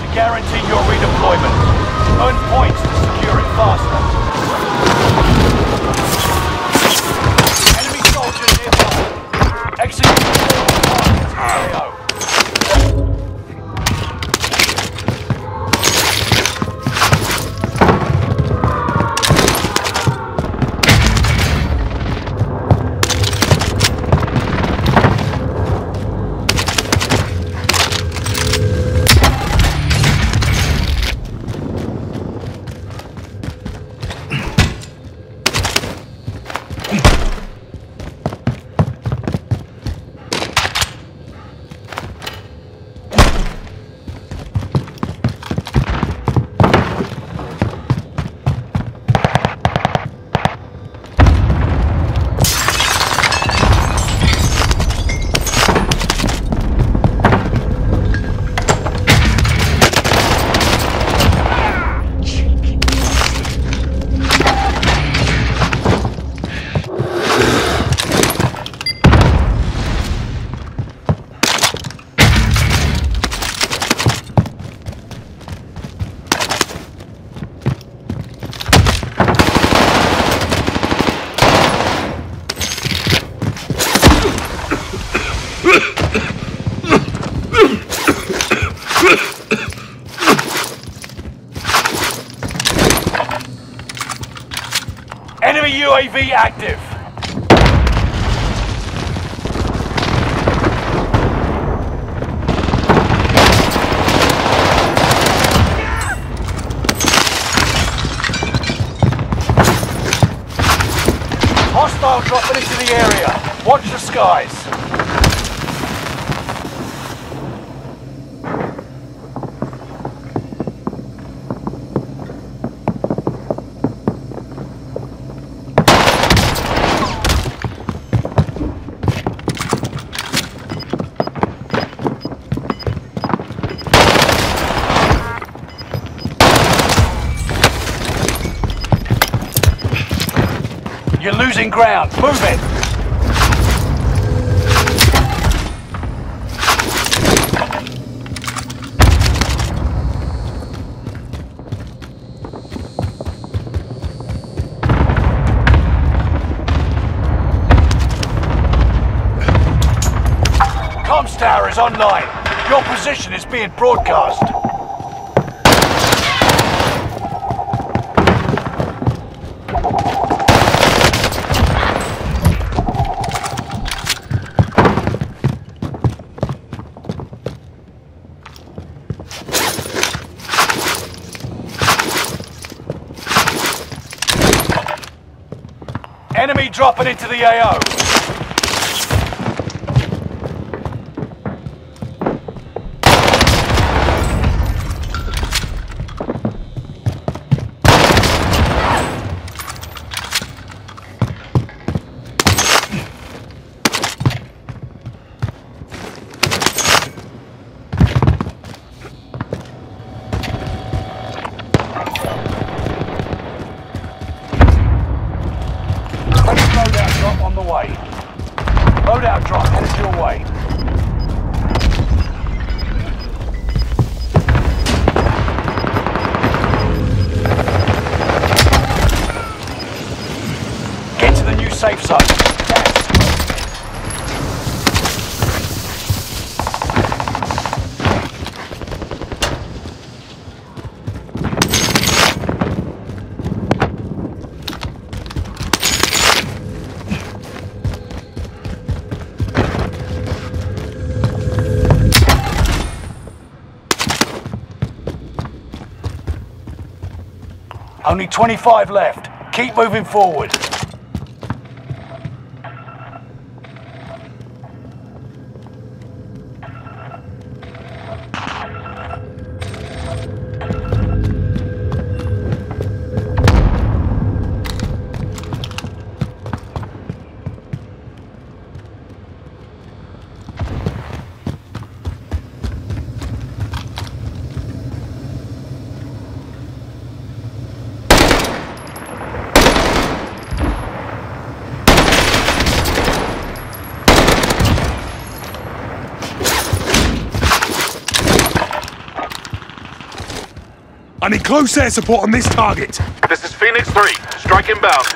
to guarantee your redeployment. Earn points to secure it faster. Enemy UAV active. Hostile dropping into the area. Watch the skies. Ground. Move it. Comms tower is online. Your position is being broadcast. Enemy dropping into the AO. 25 left. Keep moving forward. I need close air support on this target. This is Phoenix 3. Strike inbound.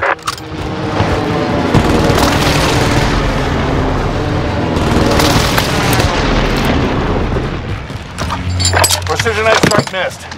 Precision airstrike missed.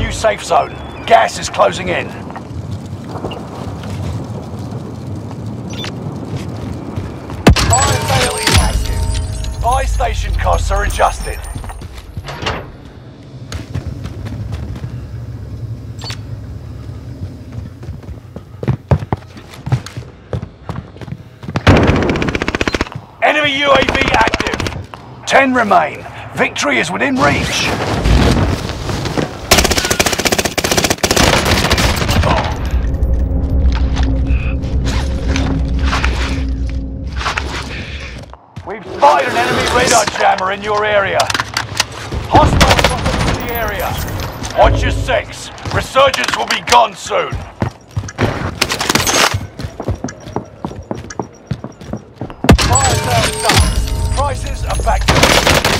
New safe zone. Gas is closing in. Buy station costs are adjusted. Enemy UAV active. Ten remain. Victory is within reach. Radar jammer in your area. Hostiles into the area. Watch your six. Resurgence will be gone soon. Fire done. Prices are back to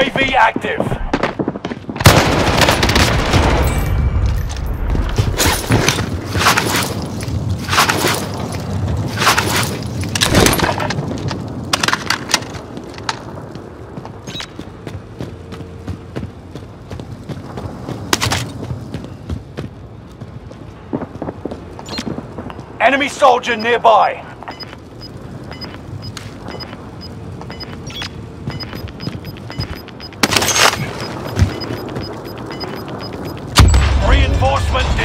UAV active. Enemy soldier nearby.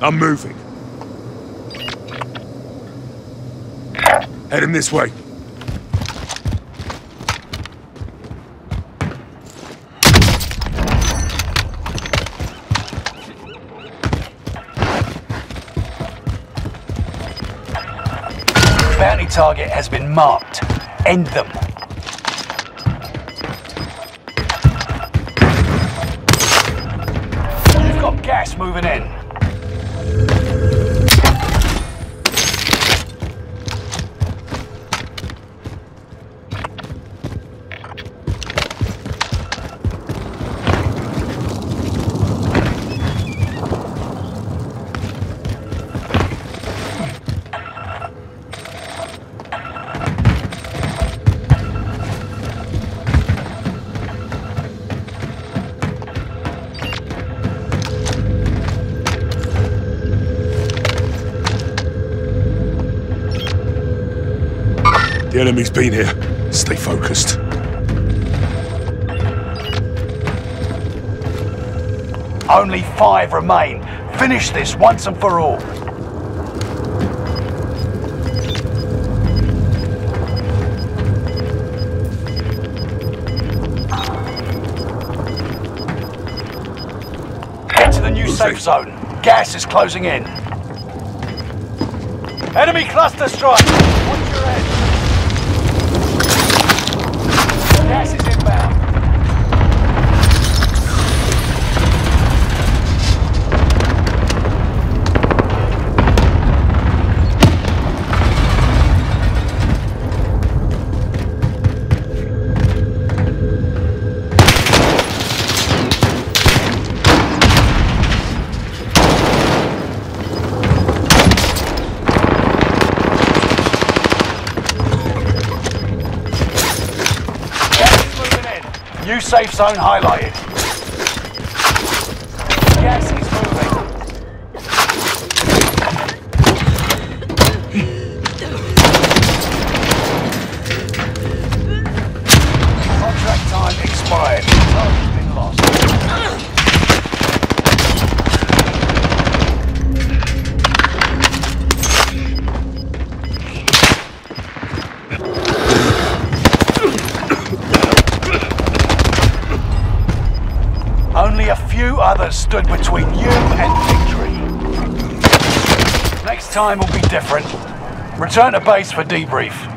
I'm moving. Heading this way. bounty target has been marked. End them. You've got gas moving in. The enemy's been here. Stay focused. Only five remain. Finish this once and for all. Get to the new safe zone. Gas is closing in. Enemy cluster strike. Safe zone highlighted. Is stood between you and victory. Next time will be different. Return to base for debrief.